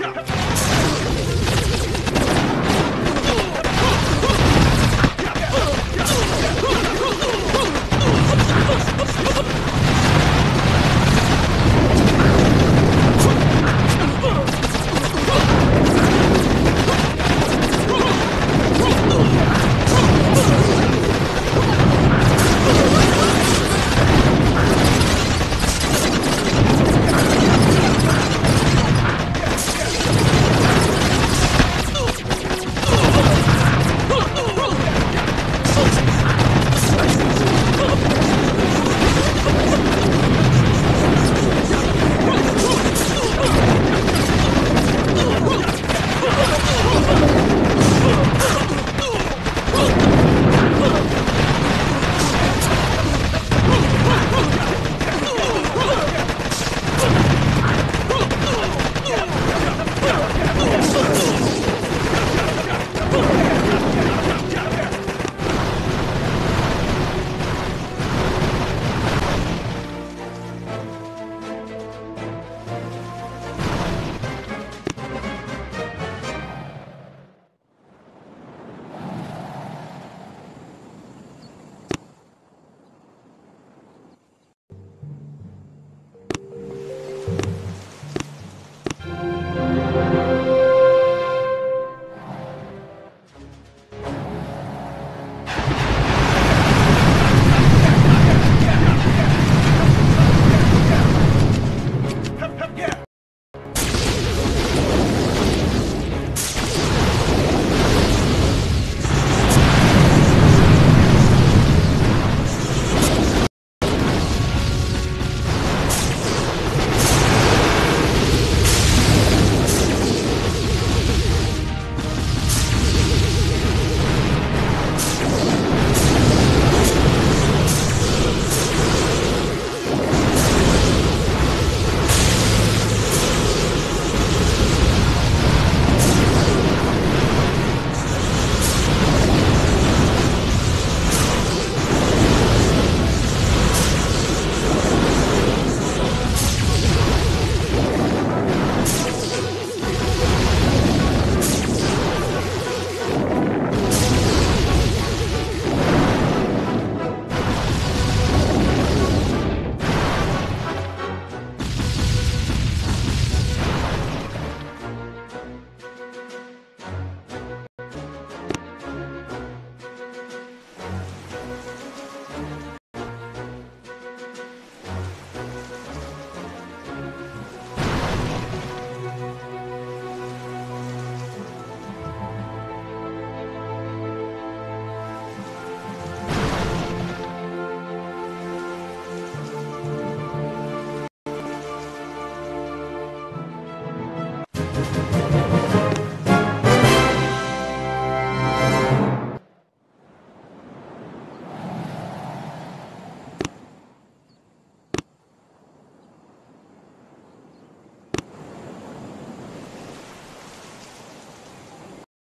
あっ!